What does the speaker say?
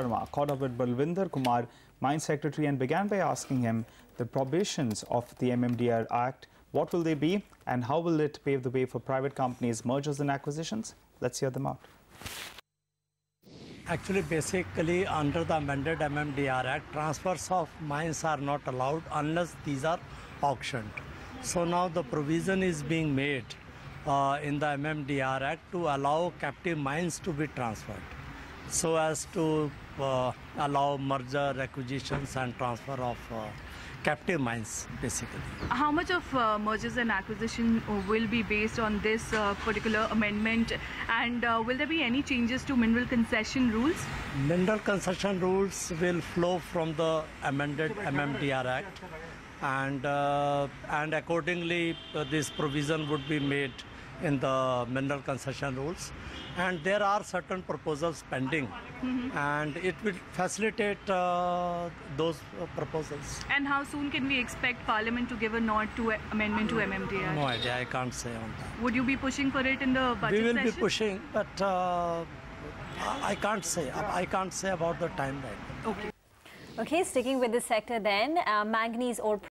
Sharma caught up with Balvinder Kumar, Mine Secretary, and began by asking him the prohibitions of the MMDR Act. What will they be, and how will it pave the way for private companies' mergers and acquisitions? Let's hear them out. Actually, basically, under the amended MMDR Act, transfers of mines are not allowed unless these are auctioned. So now the provision is being made uh, in the MMDR Act to allow captive mines to be transferred so as to allow merger, acquisitions, and transfer of uh, captive mines, basically. How much of uh, mergers and acquisition will be based on this uh, particular amendment? And uh, will there be any changes to mineral concession rules? Mineral concession rules will flow from the amended MMDR Act, and uh, and accordingly, uh, this provision would be made in the mineral concession rules. And there are certain proposals pending, and it will facilitate uh, those uh, proposals. And how soon can we expect Parliament to give a nod to a- amendment to MMDR? No idea, I can't say on that. Would you be pushing for it in the budget we will session? be pushing, but uh, I can't say. I can't say about the timeline. Okay. Okay, sticking with the sector then, uh, manganese ore